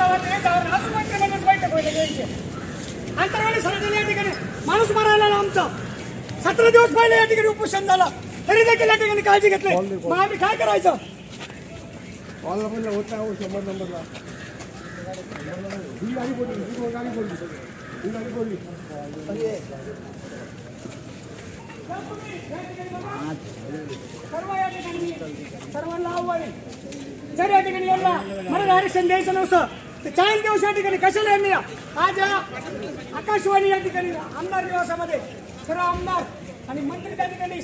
गावात याच्यावर अजून मंत्रिमंडळ बैठक व्हायला घ्यायची. अंतराळी सरकारने या ठिकाणी माणूस मारायला आमचा. सतरा दिवस पहिले या ठिकाणी उपोषण झाला. तरी देखील या ठिकाणी काळजी घेतली मग आम्ही काय करायचं? कॉलला पण होत नाही शंभर नंबरला ही गाडी बोलली ही गाडी बोलली. ही गाडी बोलली. सर्व या ठिकाणी सर्वांना आव्हान. जर या ठिकाणी यांना मला आरक्षण द्यायचं नव्हतं चाळीस दिवस या ठिकाणी कशाला यांनी आज या आकाशवाणी या ठिकाणी आमदार निवासामध्ये सर्व आमदार आणि मंत्री त्या ठिकाणी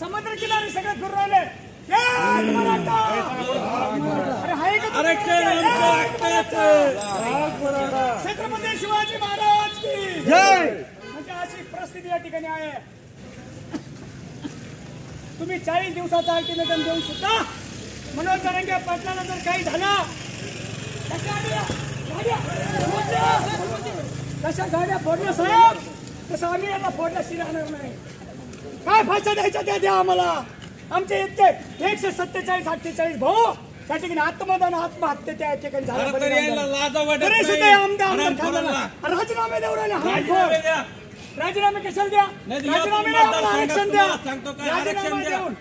समुद्र किनारी सगळे फिरून राहिले! छत्रपती शिवाजी महाराज की म्हणजे अशी परिस्थिती या ठिकाणी आहे. तुम्ही चाळीस दिवसाचा अल्टिमेटम देऊ सुद्धा मनोज जरंगे पाटलाला जर काही झालं कशा गाड्या फोडल्या? साहेब? तसं आम्ही यांना फोडल्याशी राहणार नाही. काय फायदा द्यायचा त्या द्या आम्हाला? आमचे इतके एकशे सत्तेचाळीस अठ्ठेचाळीस भाऊ त्या ठिकाणी आत्मदान आत्महत्या त्या ठिकाणी. हे राजीनामे देऊ राजीनामे कशाला द्या? राजीनामे आरक्षण द्या. राजीनामा. देऊन.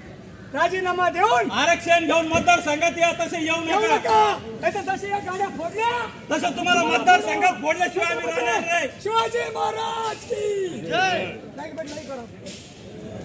राजीनामा देऊन आरक्षण घेऊन मतदारसंघात या तसे येऊ येऊ नका. नका नाहीतर तशी या गाड्या फोडल्या. तसं तुम्हाला मतदारसंघात फोडल्याशिवाय आम्ही राहणार नाही. शिवाजी महाराज की. नाही पण नाही करा.